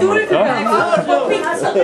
Duro e picante.